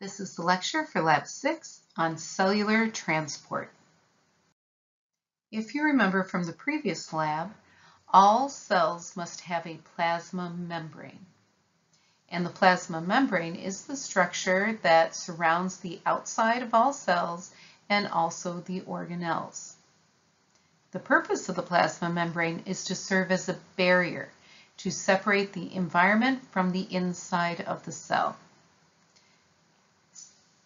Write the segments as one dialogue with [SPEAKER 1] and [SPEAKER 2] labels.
[SPEAKER 1] This is the lecture for Lab 6 on cellular transport. If you remember from the previous lab, all cells must have a plasma membrane. And the plasma membrane is the structure that surrounds the outside of all cells and also the organelles. The purpose of the plasma membrane is to serve as a barrier to separate the environment from the inside of the cell.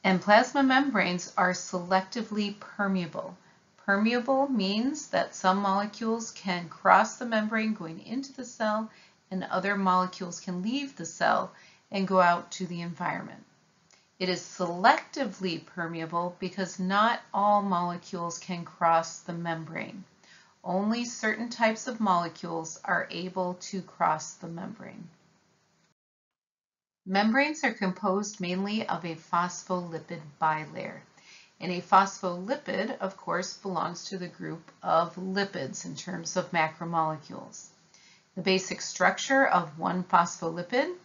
[SPEAKER 1] And plasma membranes are selectively permeable. Permeable means that some molecules can cross the membrane going into the cell and other molecules can leave the cell and go out to the environment. It is selectively permeable because not all molecules can cross the membrane. Only certain types of molecules are able to cross the membrane. Membranes are composed mainly of a phospholipid bilayer. And a phospholipid, of course, belongs to the group of lipids in terms of macromolecules. The basic structure of one phospholipid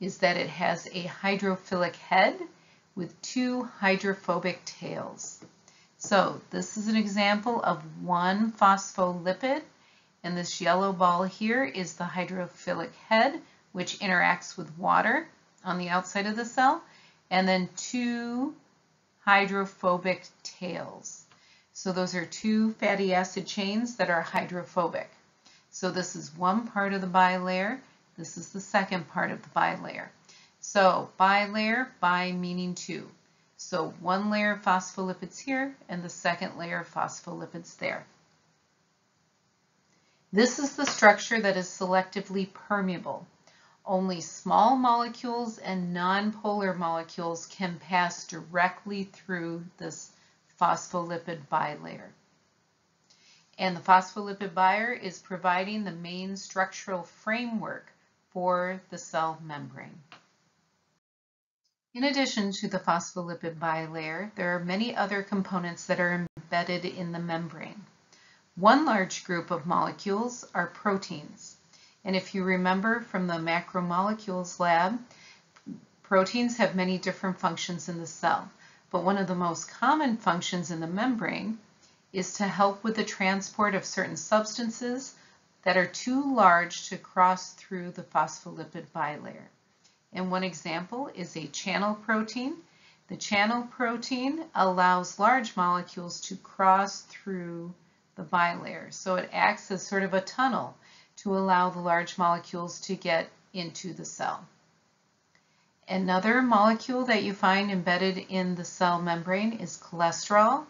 [SPEAKER 1] is that it has a hydrophilic head with two hydrophobic tails. So this is an example of one phospholipid, and this yellow ball here is the hydrophilic head which interacts with water on the outside of the cell, and then two hydrophobic tails. So those are two fatty acid chains that are hydrophobic. So this is one part of the bilayer. This is the second part of the bilayer. So bilayer, bi meaning two. So one layer of phospholipids here and the second layer of phospholipids there. This is the structure that is selectively permeable. Only small molecules and nonpolar molecules can pass directly through this phospholipid bilayer. And the phospholipid bilayer is providing the main structural framework for the cell membrane. In addition to the phospholipid bilayer, there are many other components that are embedded in the membrane. One large group of molecules are proteins. And if you remember from the macromolecules lab, proteins have many different functions in the cell. But one of the most common functions in the membrane is to help with the transport of certain substances that are too large to cross through the phospholipid bilayer. And one example is a channel protein. The channel protein allows large molecules to cross through the bilayer. So it acts as sort of a tunnel to allow the large molecules to get into the cell. Another molecule that you find embedded in the cell membrane is cholesterol,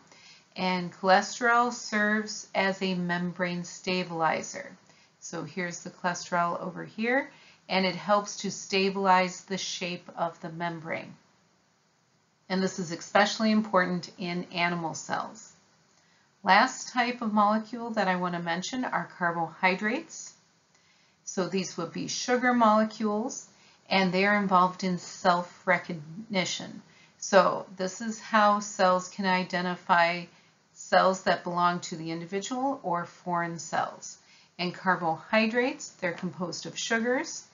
[SPEAKER 1] and cholesterol serves as a membrane stabilizer. So here's the cholesterol over here, and it helps to stabilize the shape of the membrane. And this is especially important in animal cells. Last type of molecule that I want to mention are carbohydrates. So these would be sugar molecules and they are involved in self-recognition. So this is how cells can identify cells that belong to the individual or foreign cells. And carbohydrates, they're composed of sugars.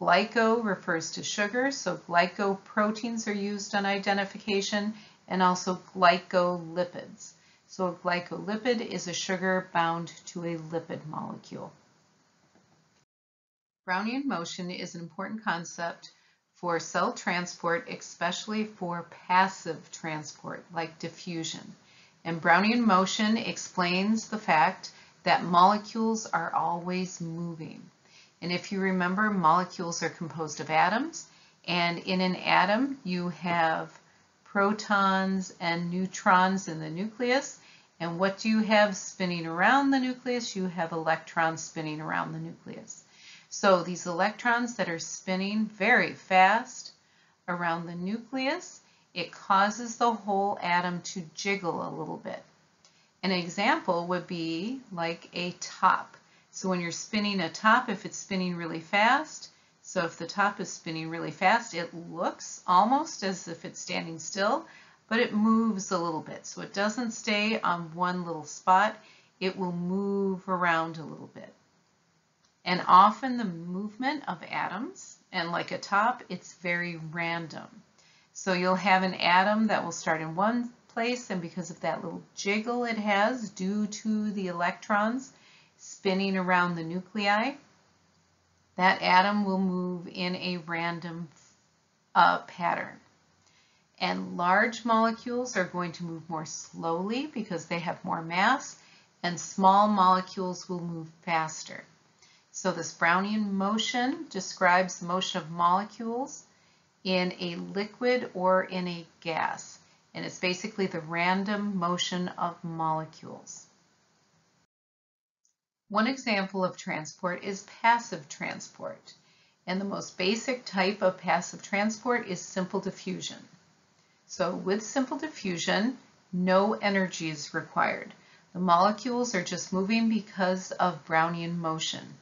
[SPEAKER 1] Glyco refers to sugar, so glycoproteins are used on identification, and also glycolipids. So a glycolipid is a sugar bound to a lipid molecule. Brownian motion is an important concept for cell transport, especially for passive transport like diffusion. And Brownian motion explains the fact that molecules are always moving. And if you remember, molecules are composed of atoms, and in an atom you have protons and neutrons in the nucleus, and what do you have spinning around the nucleus? You have electrons spinning around the nucleus. So these electrons that are spinning very fast around the nucleus, it causes the whole atom to jiggle a little bit. An example would be like a top. So when you're spinning a top, if it's spinning really fast, so if the top is spinning really fast, it looks almost as if it's standing still, but it moves a little bit. So it doesn't stay on one little spot, it will move around a little bit. And often the movement of atoms, and like a top, it's very random. So you'll have an atom that will start in one place and because of that little jiggle it has due to the electrons spinning around the nuclei, that atom will move in a random uh, pattern. And large molecules are going to move more slowly because they have more mass, and small molecules will move faster. So this Brownian motion describes the motion of molecules in a liquid or in a gas. And it's basically the random motion of molecules. One example of transport is passive transport. And the most basic type of passive transport is simple diffusion. So with simple diffusion, no energy is required. The molecules are just moving because of Brownian motion.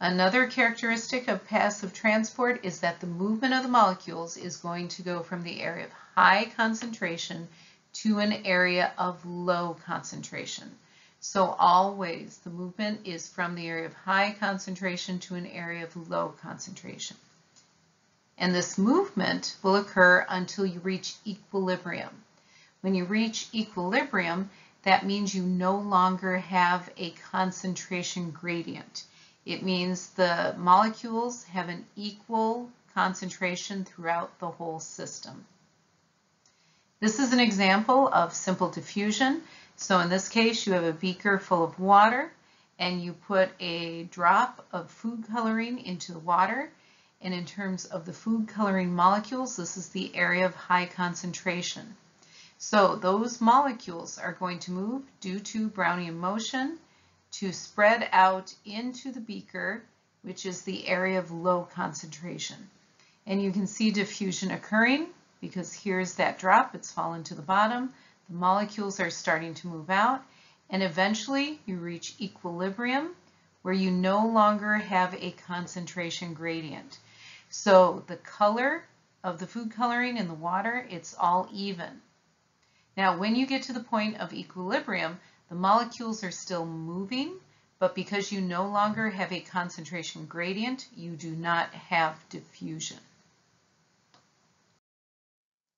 [SPEAKER 1] Another characteristic of passive transport is that the movement of the molecules is going to go from the area of high concentration to an area of low concentration. So always the movement is from the area of high concentration to an area of low concentration. And this movement will occur until you reach equilibrium. When you reach equilibrium, that means you no longer have a concentration gradient. It means the molecules have an equal concentration throughout the whole system. This is an example of simple diffusion. So in this case, you have a beaker full of water and you put a drop of food coloring into the water. And in terms of the food coloring molecules, this is the area of high concentration. So those molecules are going to move due to Brownian motion to spread out into the beaker, which is the area of low concentration. And you can see diffusion occurring because here's that drop, it's fallen to the bottom. The molecules are starting to move out and eventually you reach equilibrium where you no longer have a concentration gradient. So the color of the food coloring in the water, it's all even. Now when you get to the point of equilibrium, the molecules are still moving, but because you no longer have a concentration gradient, you do not have diffusion.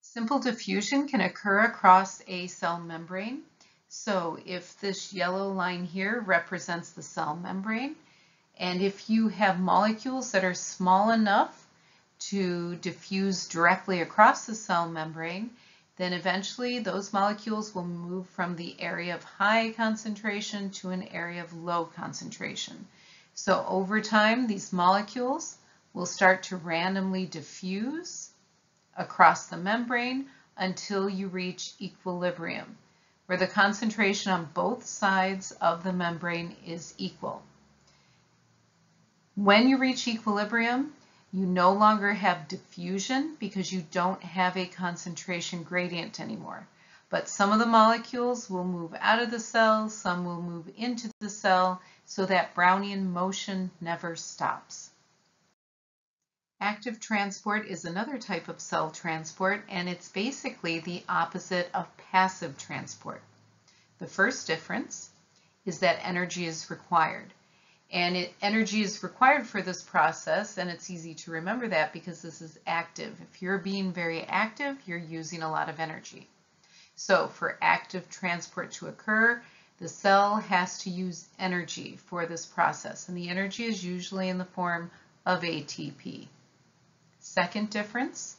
[SPEAKER 1] Simple diffusion can occur across a cell membrane. So if this yellow line here represents the cell membrane, and if you have molecules that are small enough to diffuse directly across the cell membrane, then eventually those molecules will move from the area of high concentration to an area of low concentration. So over time, these molecules will start to randomly diffuse across the membrane until you reach equilibrium, where the concentration on both sides of the membrane is equal. When you reach equilibrium, you no longer have diffusion because you don't have a concentration gradient anymore. But some of the molecules will move out of the cell, some will move into the cell, so that Brownian motion never stops. Active transport is another type of cell transport, and it's basically the opposite of passive transport. The first difference is that energy is required. And it, energy is required for this process, and it's easy to remember that because this is active. If you're being very active, you're using a lot of energy. So for active transport to occur, the cell has to use energy for this process, and the energy is usually in the form of ATP. Second difference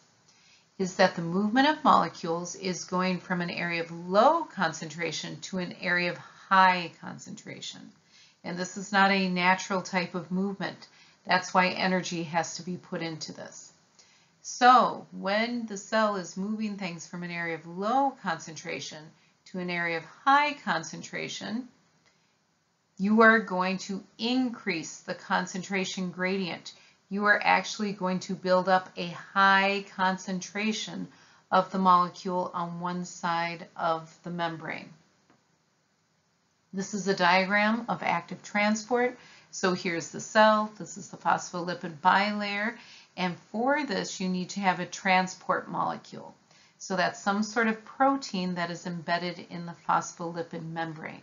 [SPEAKER 1] is that the movement of molecules is going from an area of low concentration to an area of high concentration. And this is not a natural type of movement. That's why energy has to be put into this. So when the cell is moving things from an area of low concentration to an area of high concentration, you are going to increase the concentration gradient. You are actually going to build up a high concentration of the molecule on one side of the membrane. This is a diagram of active transport. So here's the cell, this is the phospholipid bilayer, and for this you need to have a transport molecule. So that's some sort of protein that is embedded in the phospholipid membrane.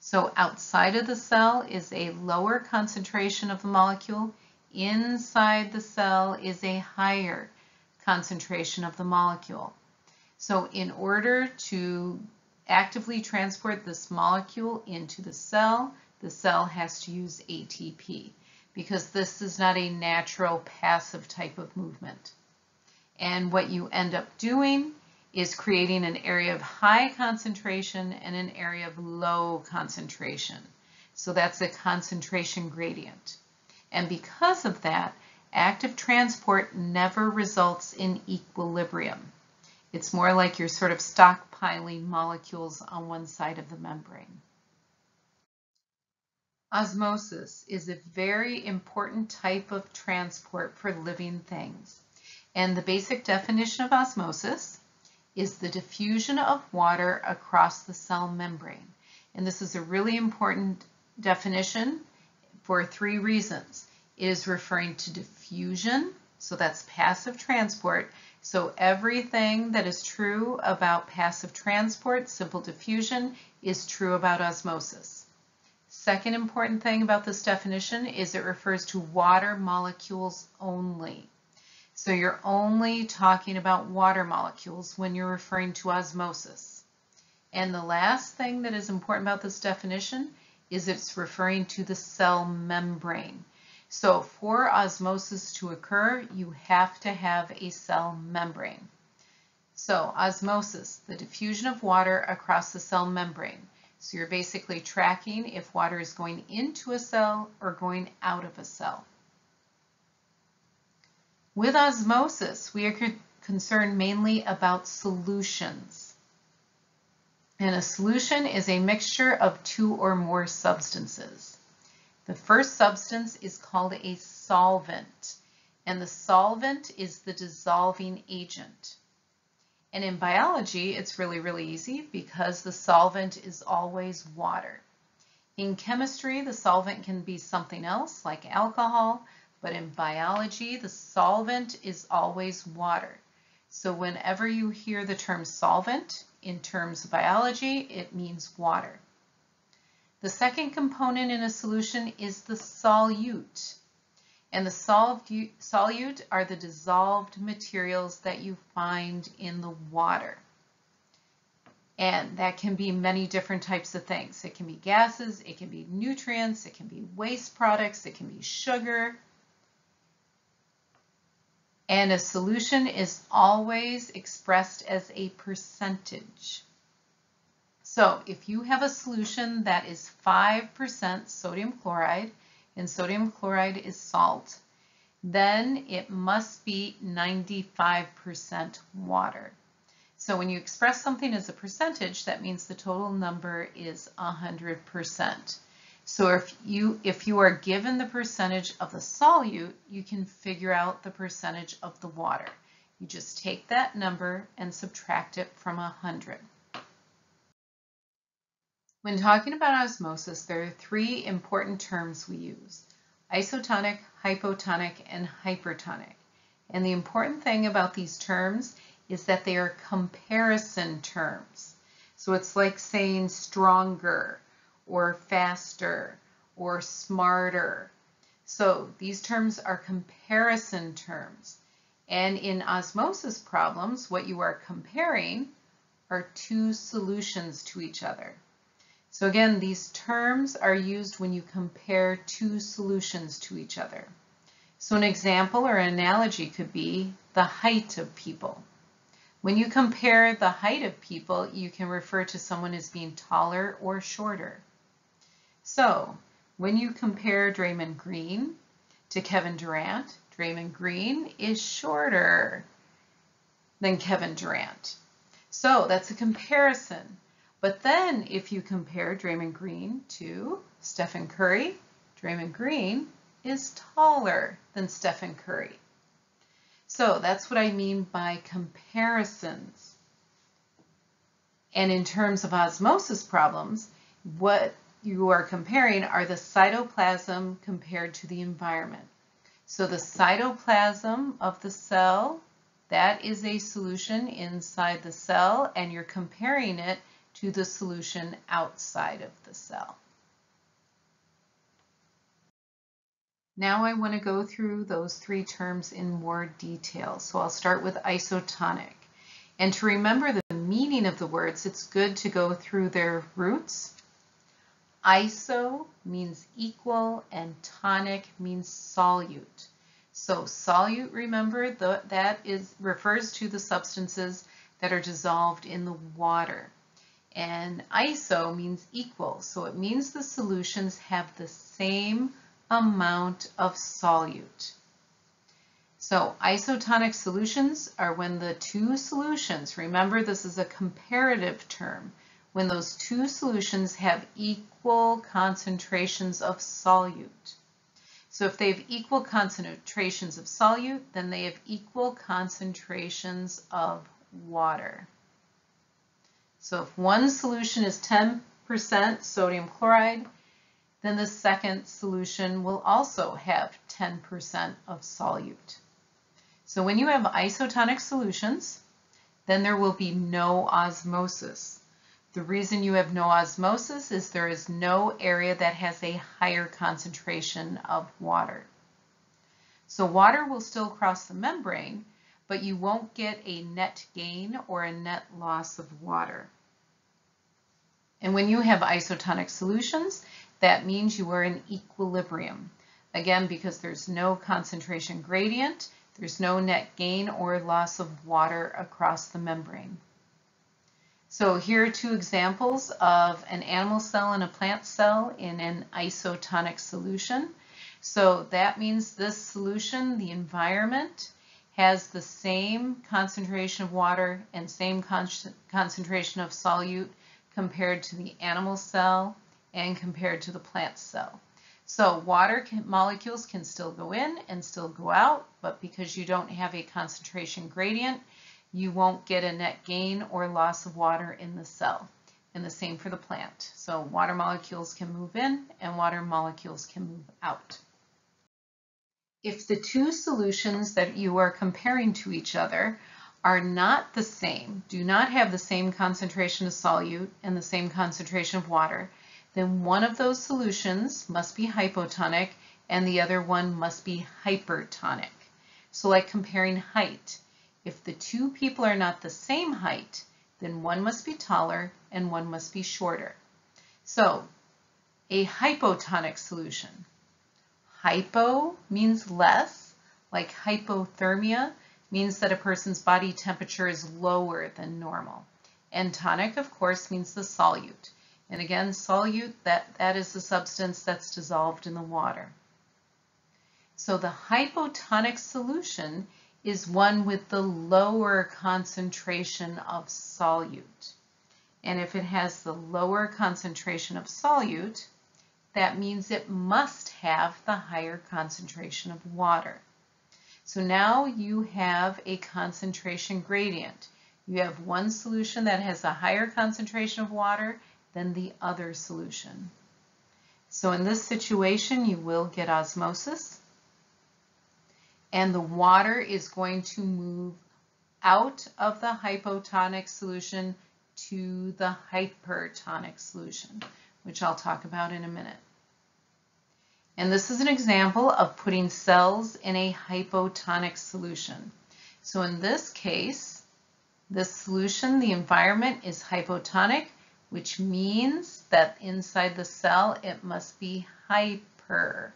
[SPEAKER 1] So outside of the cell is a lower concentration of the molecule. Inside the cell is a higher concentration of the molecule. So in order to actively transport this molecule into the cell, the cell has to use ATP because this is not a natural passive type of movement. And what you end up doing is creating an area of high concentration and an area of low concentration. So that's a concentration gradient. And because of that, active transport never results in equilibrium. It's more like you're sort of stockpiling molecules on one side of the membrane. Osmosis is a very important type of transport for living things. And the basic definition of osmosis is the diffusion of water across the cell membrane. And this is a really important definition for three reasons. It is referring to diffusion, so that's passive transport. So everything that is true about passive transport, simple diffusion, is true about osmosis. Second important thing about this definition is it refers to water molecules only. So you're only talking about water molecules when you're referring to osmosis. And the last thing that is important about this definition is it's referring to the cell membrane. So for osmosis to occur, you have to have a cell membrane. So osmosis, the diffusion of water across the cell membrane. So you're basically tracking if water is going into a cell or going out of a cell. With osmosis, we are concerned mainly about solutions. And a solution is a mixture of two or more substances. The first substance is called a solvent, and the solvent is the dissolving agent. And in biology, it's really, really easy because the solvent is always water. In chemistry, the solvent can be something else like alcohol, but in biology, the solvent is always water. So whenever you hear the term solvent in terms of biology, it means water. The second component in a solution is the solute. And the solute are the dissolved materials that you find in the water. And that can be many different types of things. It can be gases, it can be nutrients, it can be waste products, it can be sugar. And a solution is always expressed as a percentage. So if you have a solution that is 5% sodium chloride, and sodium chloride is salt, then it must be 95% water. So when you express something as a percentage, that means the total number is 100%. So if you, if you are given the percentage of the solute, you can figure out the percentage of the water. You just take that number and subtract it from 100. When talking about osmosis, there are three important terms we use, isotonic, hypotonic, and hypertonic. And the important thing about these terms is that they are comparison terms. So it's like saying stronger or faster or smarter. So these terms are comparison terms. And in osmosis problems, what you are comparing are two solutions to each other. So again, these terms are used when you compare two solutions to each other. So an example or analogy could be the height of people. When you compare the height of people, you can refer to someone as being taller or shorter. So when you compare Draymond Green to Kevin Durant, Draymond Green is shorter than Kevin Durant. So that's a comparison. But then if you compare Draymond Green to Stephen Curry, Draymond Green is taller than Stephen Curry. So that's what I mean by comparisons. And in terms of osmosis problems, what you are comparing are the cytoplasm compared to the environment. So the cytoplasm of the cell, that is a solution inside the cell, and you're comparing it to the solution outside of the cell. Now I want to go through those three terms in more detail. So I'll start with isotonic. And to remember the meaning of the words, it's good to go through their roots. Iso means equal and tonic means solute. So solute, remember, the, that is refers to the substances that are dissolved in the water. And iso means equal, so it means the solutions have the same amount of solute. So isotonic solutions are when the two solutions, remember this is a comparative term, when those two solutions have equal concentrations of solute. So if they have equal concentrations of solute, then they have equal concentrations of water. So if one solution is 10% sodium chloride, then the second solution will also have 10% of solute. So when you have isotonic solutions, then there will be no osmosis. The reason you have no osmosis is there is no area that has a higher concentration of water. So water will still cross the membrane, but you won't get a net gain or a net loss of water. And when you have isotonic solutions, that means you are in equilibrium. Again, because there's no concentration gradient, there's no net gain or loss of water across the membrane. So here are two examples of an animal cell and a plant cell in an isotonic solution. So that means this solution, the environment, has the same concentration of water and same con concentration of solute compared to the animal cell and compared to the plant cell. So water can, molecules can still go in and still go out, but because you don't have a concentration gradient, you won't get a net gain or loss of water in the cell. And the same for the plant. So water molecules can move in and water molecules can move out. If the two solutions that you are comparing to each other are not the same, do not have the same concentration of solute and the same concentration of water, then one of those solutions must be hypotonic and the other one must be hypertonic. So like comparing height, if the two people are not the same height, then one must be taller and one must be shorter. So a hypotonic solution. Hypo means less, like hypothermia means that a person's body temperature is lower than normal. And tonic, of course, means the solute. And again, solute, that, that is the substance that's dissolved in the water. So the hypotonic solution is one with the lower concentration of solute. And if it has the lower concentration of solute, that means it must have the higher concentration of water. So now you have a concentration gradient. You have one solution that has a higher concentration of water than the other solution. So in this situation, you will get osmosis. And the water is going to move out of the hypotonic solution to the hypertonic solution, which I'll talk about in a minute. And this is an example of putting cells in a hypotonic solution. So in this case, this solution, the environment is hypotonic, which means that inside the cell, it must be hypertonic.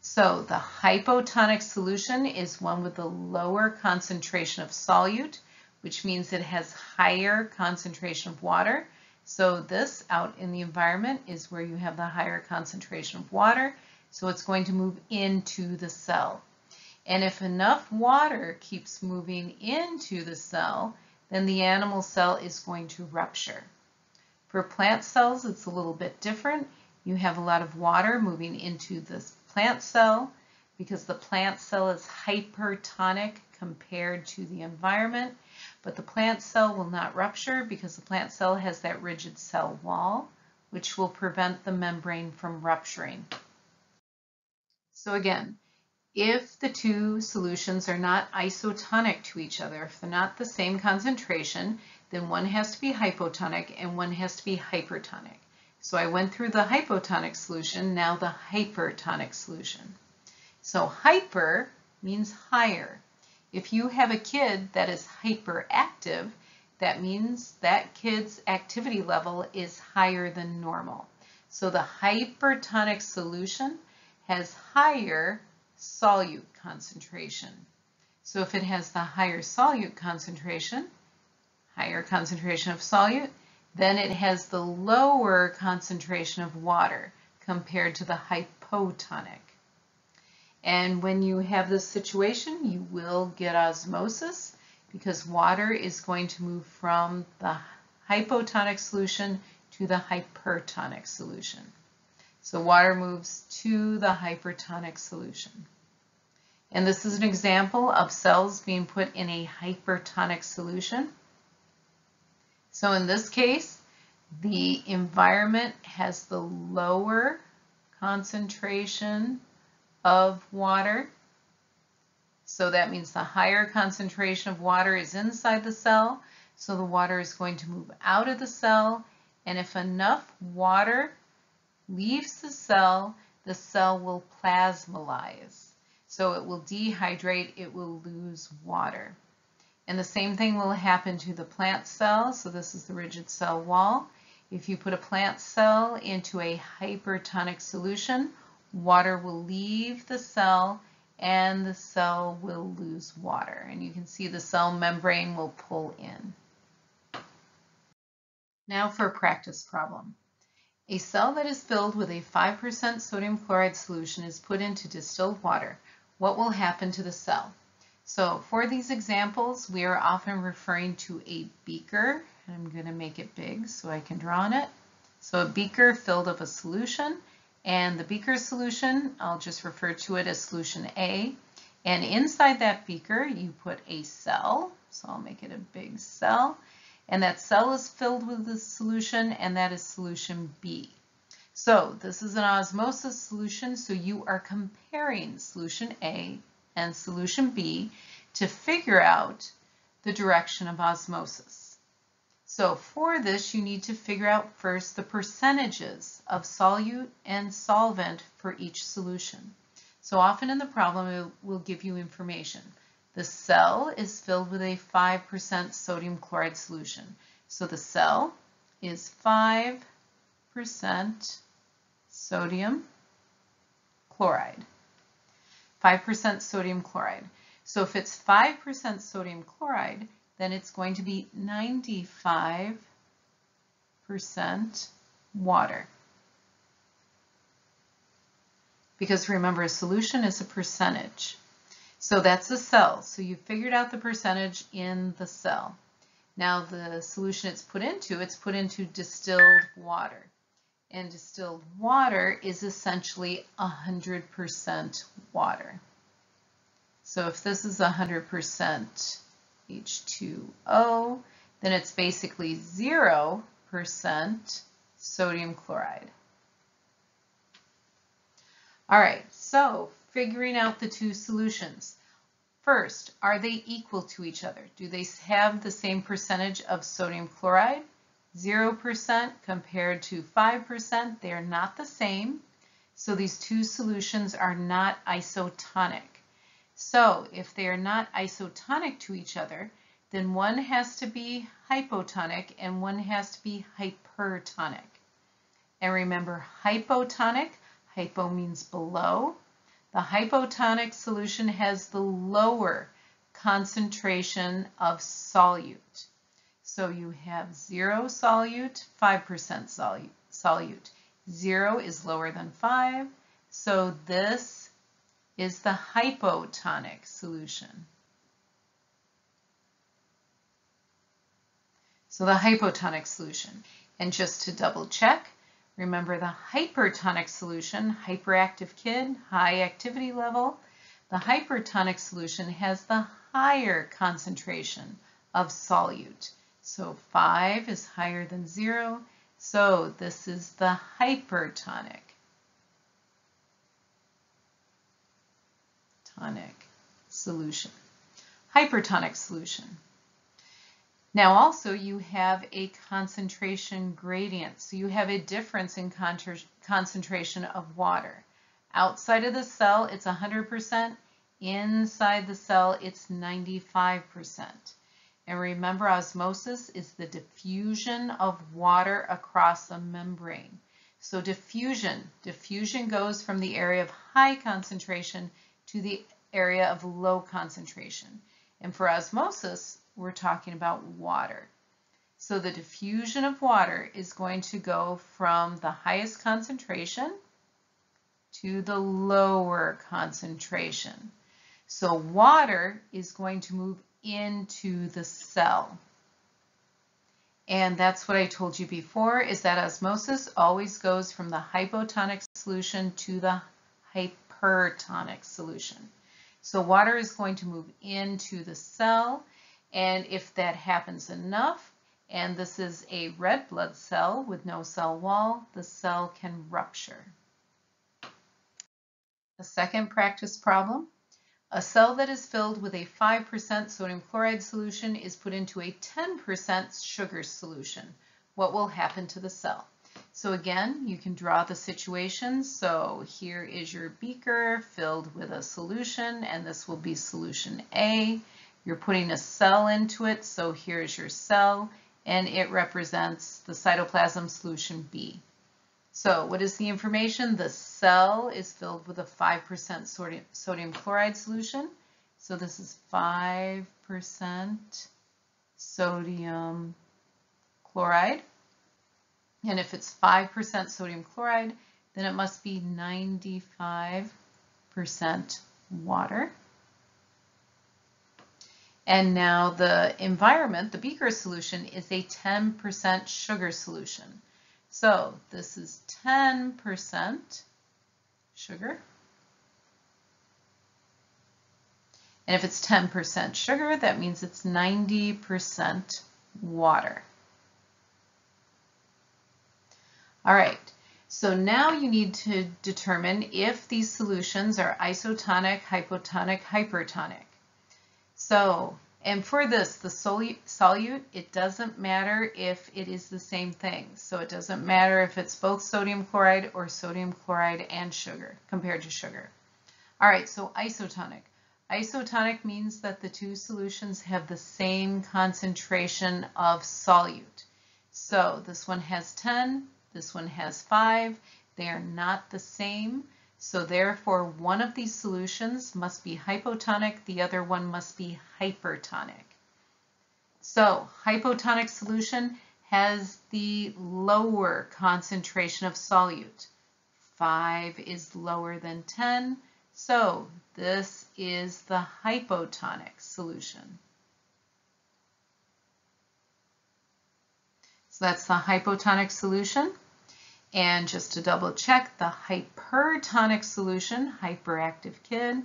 [SPEAKER 1] So the hypotonic solution is one with a lower concentration of solute, which means it has higher concentration of water, so this out in the environment is where you have the higher concentration of water. So it's going to move into the cell. And if enough water keeps moving into the cell, then the animal cell is going to rupture. For plant cells, it's a little bit different. You have a lot of water moving into this plant cell because the plant cell is hypertonic compared to the environment. But the plant cell will not rupture because the plant cell has that rigid cell wall, which will prevent the membrane from rupturing. So again, if the two solutions are not isotonic to each other, if they're not the same concentration, then one has to be hypotonic and one has to be hypertonic. So I went through the hypotonic solution, now the hypertonic solution. So hyper means higher. If you have a kid that is hyperactive, that means that kid's activity level is higher than normal. So the hypertonic solution has higher solute concentration. So if it has the higher solute concentration, higher concentration of solute, then it has the lower concentration of water compared to the hypotonic. And when you have this situation, you will get osmosis because water is going to move from the hypotonic solution to the hypertonic solution. So water moves to the hypertonic solution. And this is an example of cells being put in a hypertonic solution. So in this case, the environment has the lower concentration of water. So that means the higher concentration of water is inside the cell. So the water is going to move out of the cell. And if enough water leaves the cell, the cell will plasmolyze. So it will dehydrate, it will lose water. And the same thing will happen to the plant cell. So this is the rigid cell wall. If you put a plant cell into a hypertonic solution, water will leave the cell and the cell will lose water. And you can see the cell membrane will pull in. Now for a practice problem. A cell that is filled with a 5% sodium chloride solution is put into distilled water. What will happen to the cell? So for these examples, we are often referring to a beaker. I'm going to make it big so I can draw on it. So a beaker filled of a solution, and the beaker solution, I'll just refer to it as solution A. And inside that beaker, you put a cell. So I'll make it a big cell. And that cell is filled with the solution, and that is solution B. So this is an osmosis solution, so you are comparing solution A and solution B to figure out the direction of osmosis. So for this, you need to figure out first the percentages of solute and solvent for each solution. So often in the problem, it will give you information. The cell is filled with a 5% sodium chloride solution. So the cell is 5% sodium chloride. 5% sodium chloride. So if it's 5% sodium chloride, then it's going to be 95% water. Because remember, a solution is a percentage. So that's the cell. So you figured out the percentage in the cell. Now the solution it's put into, it's put into distilled water and distilled water is essentially 100% water. So if this is 100% H2O, then it's basically 0% sodium chloride. All right, so figuring out the two solutions. First, are they equal to each other? Do they have the same percentage of sodium chloride? 0% compared to 5%, they are not the same. So these two solutions are not isotonic. So if they are not isotonic to each other, then one has to be hypotonic and one has to be hypertonic. And remember, hypotonic, hypo means below. The hypotonic solution has the lower concentration of solute. So you have 0 solute, 5% solute. solute. 0 is lower than 5, so this is the hypotonic solution. So the hypotonic solution. And just to double check, remember the hypertonic solution, hyperactive kid, high activity level. The hypertonic solution has the higher concentration of solute. So 5 is higher than 0. So this is the hypertonic. Tonic solution. Hypertonic solution. Now also you have a concentration gradient. So you have a difference in concentration of water. Outside of the cell, it's 100%. Inside the cell, it's 95%. And remember, osmosis is the diffusion of water across a membrane. So diffusion, diffusion goes from the area of high concentration to the area of low concentration. And for osmosis, we're talking about water. So the diffusion of water is going to go from the highest concentration to the lower concentration. So water is going to move into the cell. And that's what I told you before, is that osmosis always goes from the hypotonic solution to the hypertonic solution. So water is going to move into the cell and if that happens enough, and this is a red blood cell with no cell wall, the cell can rupture. The second practice problem, a cell that is filled with a 5% sodium chloride solution is put into a 10% sugar solution. What will happen to the cell? So again, you can draw the situation. So here is your beaker filled with a solution, and this will be solution A. You're putting a cell into it, so here's your cell, and it represents the cytoplasm solution B. So what is the information? The cell is filled with a 5% sodium, sodium chloride solution. So this is 5% sodium chloride. And if it's 5% sodium chloride, then it must be 95% water. And now the environment, the beaker solution, is a 10% sugar solution. So this is 10% sugar. And if it's 10% sugar, that means it's 90% water. All right, so now you need to determine if these solutions are isotonic, hypotonic, hypertonic. So, and for this, the solute, it doesn't matter if it is the same thing. So it doesn't matter if it's both sodium chloride or sodium chloride and sugar compared to sugar. All right, so isotonic. Isotonic means that the two solutions have the same concentration of solute. So this one has 10, this one has 5. They are not the same. So therefore, one of these solutions must be hypotonic, the other one must be hypertonic. So hypotonic solution has the lower concentration of solute. 5 is lower than 10, so this is the hypotonic solution. So that's the hypotonic solution. And just to double check, the hypertonic solution, hyperactive kid,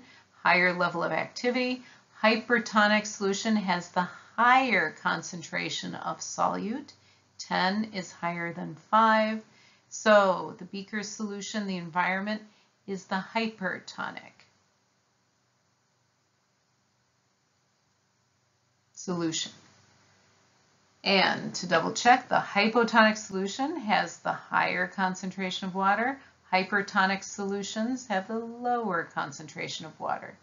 [SPEAKER 1] higher level of activity. Hypertonic solution has the higher concentration of solute. 10 is higher than 5. So the beaker solution, the environment, is the hypertonic solution. And to double check, the hypotonic solution has the higher concentration of water. Hypertonic solutions have the lower concentration of water.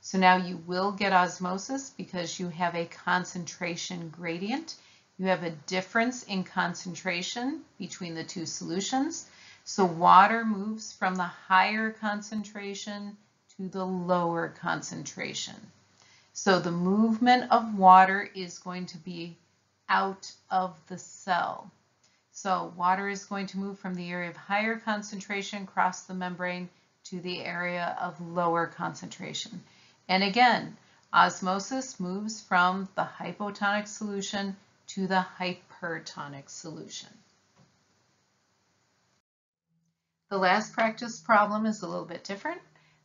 [SPEAKER 1] So now you will get osmosis because you have a concentration gradient. You have a difference in concentration between the two solutions. So water moves from the higher concentration to the lower concentration. So the movement of water is going to be out of the cell. So water is going to move from the area of higher concentration across the membrane to the area of lower concentration. And again, osmosis moves from the hypotonic solution to the hypertonic solution. The last practice problem is a little bit different.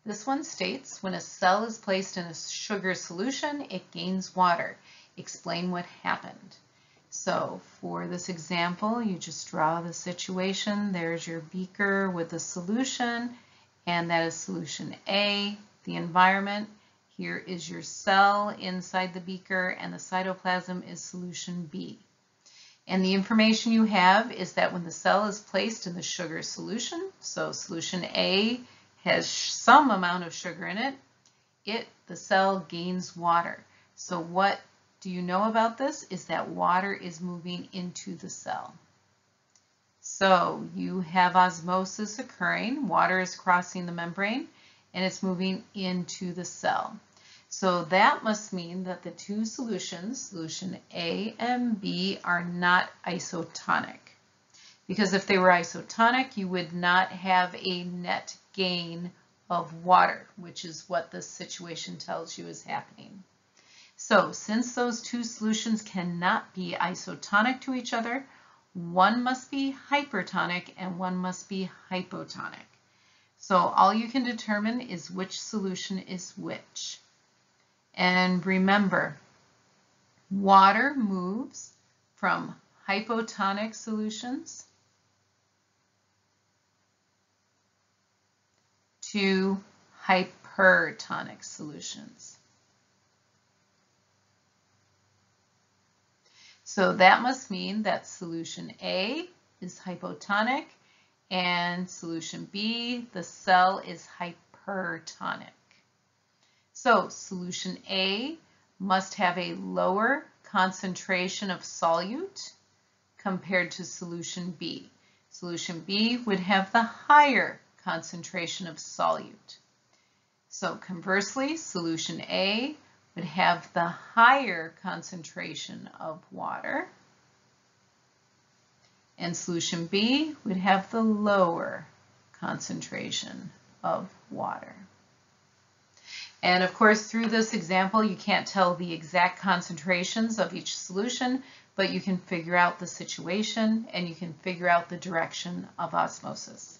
[SPEAKER 1] This one states when a cell is placed in a sugar solution, it gains water. Explain what happened. So for this example, you just draw the situation. There's your beaker with the solution, and that is solution A, the environment. Here is your cell inside the beaker and the cytoplasm is solution B. And the information you have is that when the cell is placed in the sugar solution, so solution A has some amount of sugar in it, it, the cell gains water. So what do you know about this is that water is moving into the cell. So you have osmosis occurring, water is crossing the membrane, and it's moving into the cell. So that must mean that the two solutions, solution A and B, are not isotonic. Because if they were isotonic, you would not have a net gain of water, which is what this situation tells you is happening. So since those two solutions cannot be isotonic to each other, one must be hypertonic and one must be hypotonic. So all you can determine is which solution is which. And remember, water moves from hypotonic solutions to hypertonic solutions. So that must mean that solution A is hypotonic and solution B, the cell is hypertonic. So solution A must have a lower concentration of solute compared to solution B. Solution B would have the higher concentration of solute. So conversely, solution A would have the higher concentration of water and solution B would have the lower concentration of water. And of course, through this example, you can't tell the exact concentrations of each solution, but you can figure out the situation and you can figure out the direction of osmosis.